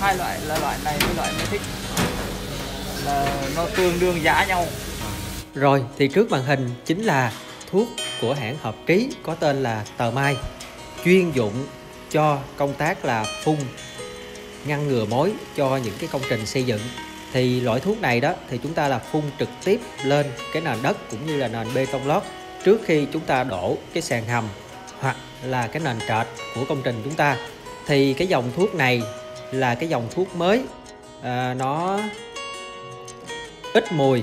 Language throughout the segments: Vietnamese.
hai loại là loại này với loại mới thích. Là nó tương đương giá nhau. Rồi, thì trước màn hình chính là thuốc của hãng hợp ký có tên là Tờ Mai, chuyên dụng cho công tác là phun, ngăn ngừa mối cho những cái công trình xây dựng. Thì loại thuốc này đó, thì chúng ta là phun trực tiếp lên cái nền đất cũng như là nền bê tông lót trước khi chúng ta đổ cái sàn hầm hoặc là cái nền trệt của công trình chúng ta. Thì cái dòng thuốc này là cái dòng thuốc mới. À, nó ít mùi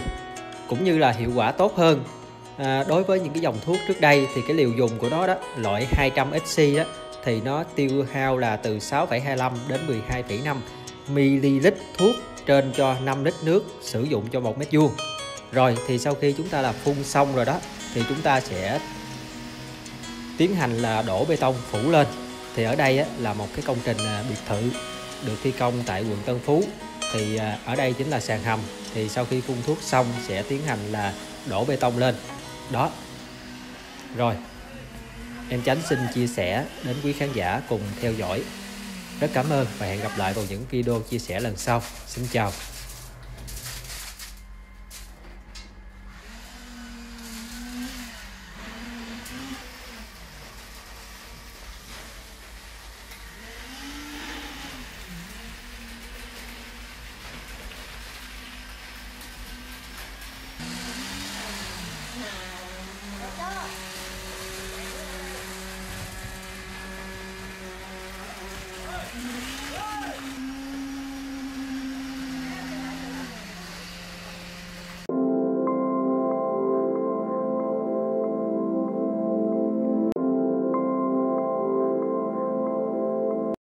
cũng như là hiệu quả tốt hơn. À, đối với những cái dòng thuốc trước đây thì cái liều dùng của nó đó loại 200 xc đó thì nó tiêu hao là từ 6,25 đến 12,5 ml thuốc trên cho 5 lít nước sử dụng cho một mét vuông. Rồi thì sau khi chúng ta là phun xong rồi đó thì chúng ta sẽ tiến hành là đổ bê tông phủ lên. Thì ở đây á, là một cái công trình à, biệt thự được thi công tại quận Tân Phú. Thì à, ở đây chính là sàn hầm. Thì sau khi phun thuốc xong sẽ tiến hành là đổ bê tông lên. Đó. Rồi, em Chánh xin chia sẻ đến quý khán giả cùng theo dõi. Rất cảm ơn và hẹn gặp lại vào những video chia sẻ lần sau. Xin chào.